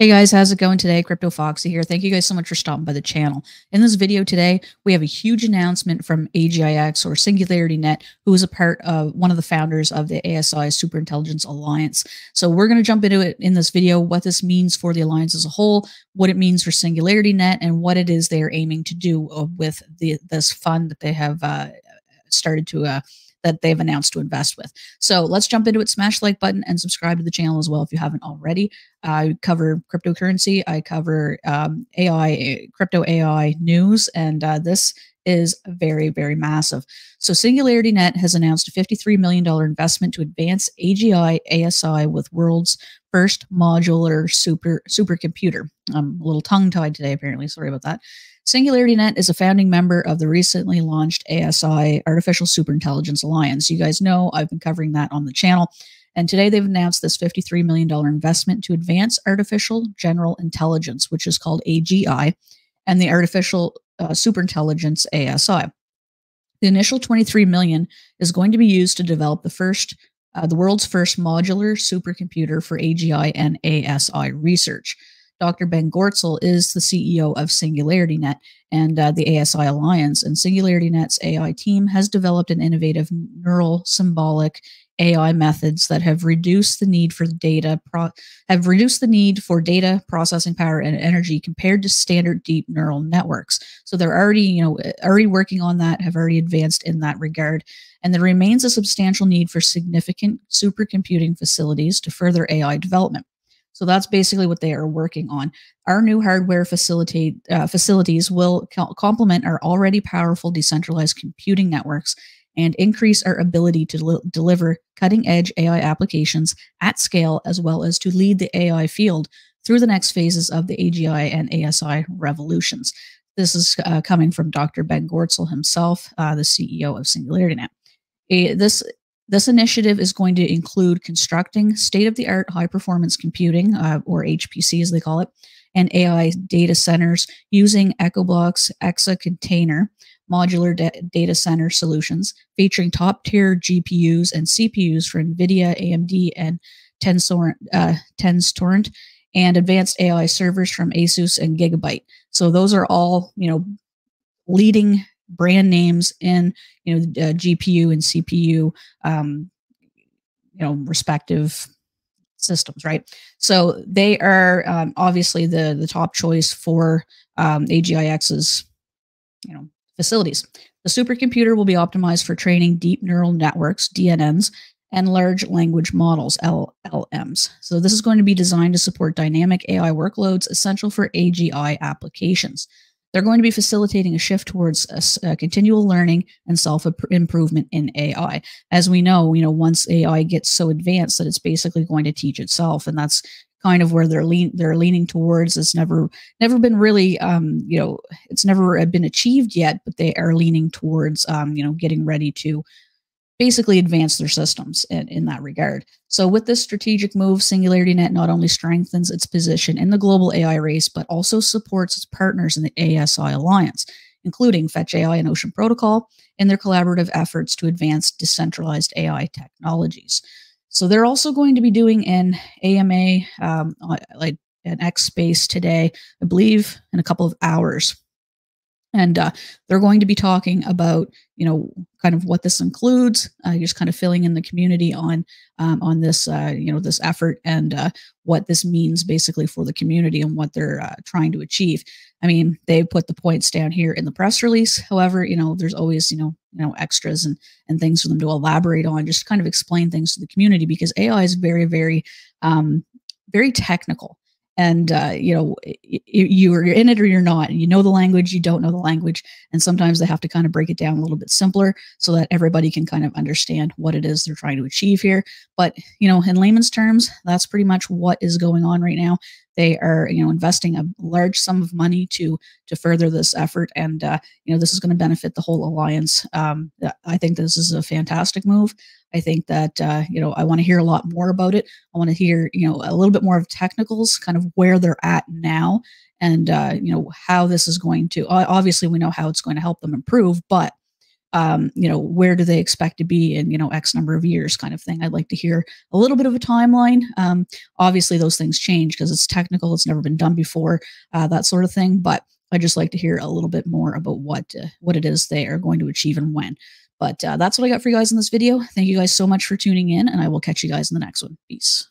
Hey guys, how's it going today? cryptoFOXXY here. Thank you guys so much for stopping by the channel. In this video today, we have a huge announcement from AGIX or Singularity Net, who is a part of one of the founders of the ASI Superintelligence Alliance. So we're going to jump into it in this video, what this means for the alliance as a whole, what it means for Singularity Net, and what it is they're aiming to do uh, with the this fund that they have uh, started to uh, that they've announced to invest with. So let's jump into it. Smash like button and subscribe to the channel as well if you haven't already. I cover cryptocurrency. I cover um, AI, crypto AI news, and uh, this is very, very massive. So Singularity Net has announced a $53 million investment to advance AGI ASI with world's first modular super supercomputer. I'm a little tongue tied today, apparently. Sorry about that. Singularity Net is a founding member of the recently launched ASI Artificial Superintelligence Alliance. You guys know I've been covering that on the channel. And today they've announced this $53 million investment to advance artificial general intelligence, which is called AGI, and the artificial uh, superintelligence ASI. The initial 23 million is going to be used to develop the first uh, the world's first modular supercomputer for AGI and ASI research. Dr. Ben Goertzel is the CEO of SingularityNet and uh, the ASI Alliance. And SingularityNet's AI team has developed an innovative neural symbolic AI methods that have reduced the need for data have reduced the need for data processing power and energy compared to standard deep neural networks. So they're already, you know, already working on that, have already advanced in that regard. And there remains a substantial need for significant supercomputing facilities to further AI development. So that's basically what they are working on. Our new hardware facilitate uh, facilities will co- complement our already powerful decentralized computing networks and increase our ability to li- deliver cutting edge AI applications at scale, as well as to lead the AI field through the next phases of the AGI and ASI revolutions. This is uh, coming from Dr. Ben Goertzel himself, uh, the CEO of SingularityNet. A, this this initiative is going to include constructing state of the art high performance computing, uh, or HPC as they call it, and AI data centers using Ecoblox Exa container modular data center solutions featuring top tier GPUs and CPUs for NVIDIA, AMD, and Tensor, uh, Tenstorrent, and advanced AI servers from Asus and Gigabyte. So those are all, you know, leading brand names in you know uh, GPU and CPU um, you know respective systems right so they are um, obviously the the top choice for um, agix's you know facilities. The supercomputer will be optimized for training deep neural networks dnns and large language models llms so this is going to be designed to support dynamic ai workloads essential for agi applications. They're going to be facilitating a shift towards a, a continual learning and self improvement in AI. As we know, you know, once AI gets so advanced that it's basically going to teach itself, and that's kind of where they're lean they're leaning towards. It's never never been really, um, you know, it's never been achieved yet, but they are leaning towards, um, you know, getting ready to basically advance their systems in, in that regard. So, with this strategic move, SingularityNet not only strengthens its position in the global AI race, but also supports its partners in the ASI Alliance, including Fetch AI and Ocean Protocol, in their collaborative efforts to advance decentralized AI technologies. So, they're also going to be doing an AMA, um, like an X Space today, I believe, in a couple of hours and uh, they're going to be talking about you know kind of what this includes uh, just kind of filling in the community on um, on this uh, you know this effort and uh, what this means basically for the community and what they're uh, trying to achieve. I mean they put the points down here in the press release. However you know there's always you know you know extras and and things for them to elaborate on just kind of explain things to the community because ai is very very um, very technical and uh, you know you're in it or you're not you know the language you don't know the language and sometimes they have to kind of break it down a little bit simpler so that everybody can kind of understand what it is they're trying to achieve here. But you know in layman's terms that's pretty much what is going on right now they are you know investing a large sum of money to to further this effort and uh, you know this is going to benefit the whole alliance um, i think this is a fantastic move I think that uh, you know I want to hear a lot more about it. I want to hear you know a little bit more of technicals, kind of where they're at now, and uh, you know how this is going to. Obviously, we know how it's going to help them improve, but um, you know, where do they expect to be in, you know, X number of years kind of thing. I'd like to hear a little bit of a timeline. Um, obviously, those things change because it's technical, it's never been done before, uh, that sort of thing. But I just like to hear a little bit more about what uh, what it is they are going to achieve and when. But uh, that's what I got for you guys in this video. Thank you guys so much for tuning in, and I will catch you guys in the next one. Peace.